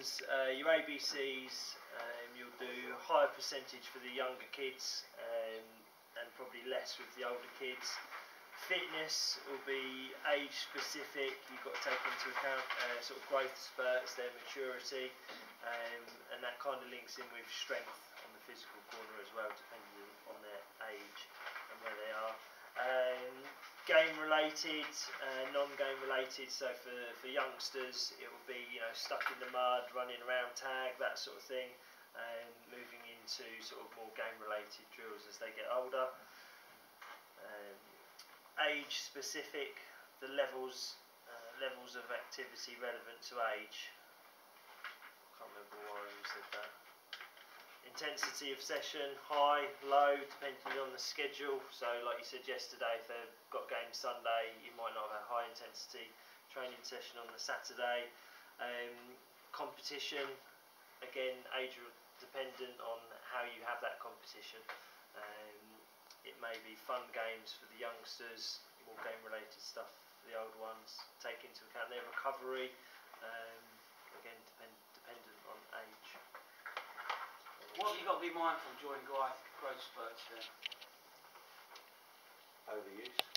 uh, your ABCs, um, you'll do higher percentage for the younger kids um, and probably less with the older kids. Fitness will be age specific. You've got to take into account uh, sort of growth spurts, their maturity, um, and that kind of links in with strength on the physical corner as well, depending on their age and where they are. Um, game related, uh, non-game related. So for, for youngsters, it will be you know stuck in the mud, running around tag, that sort of thing. and moving into sort of more game related drills as they get older. Um, age specific, the levels uh, levels of activity relevant to age. Can't remember why I said that. Intensity of session, high, low, schedule. So, like you said yesterday, if they've got game Sunday, you might not have a high intensity training session on the Saturday. Um, competition, again, age dependent on how you have that competition. Um, it may be fun games for the youngsters, more game related stuff for the old ones. Take into account their recovery, um, again, depend, dependent on age. What have you got to be mindful during growth, spurts then? Overuse.